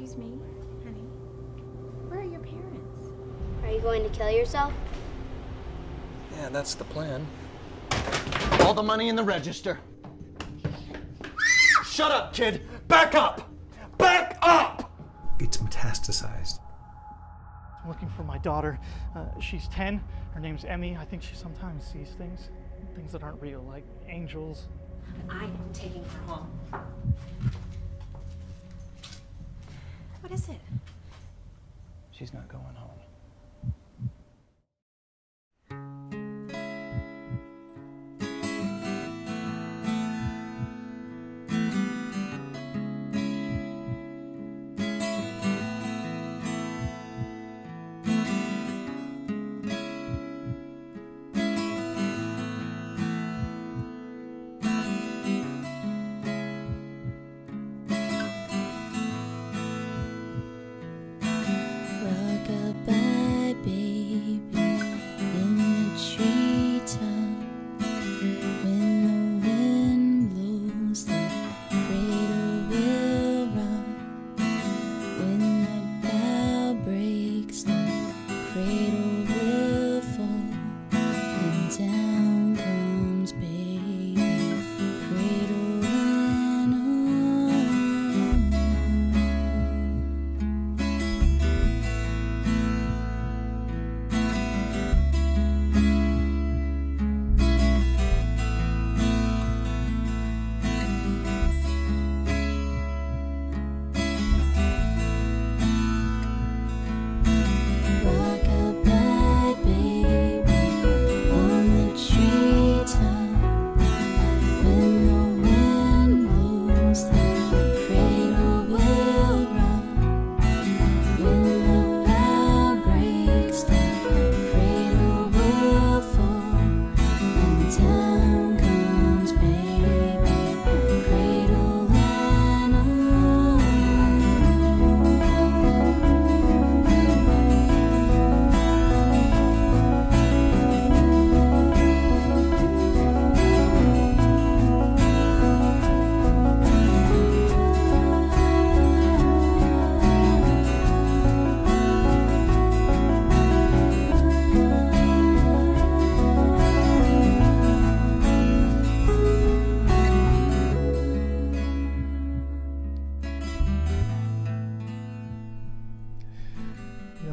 Excuse me, honey. Where are your parents? Are you going to kill yourself? Yeah, that's the plan. All the money in the register. Shut up, kid! Back up! Back up! It's metastasized. I'm looking for my daughter. Uh, she's 10. Her name's Emmy. I think she sometimes sees things, things that aren't real, like angels. I am taking her home. What is it? She's not going home. 半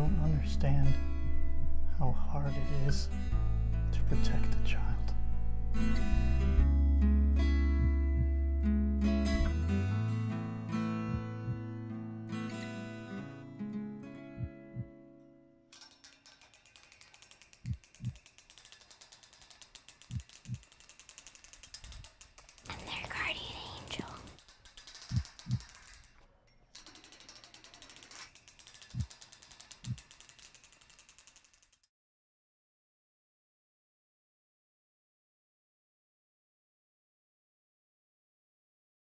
don't understand how hard it is to protect a child.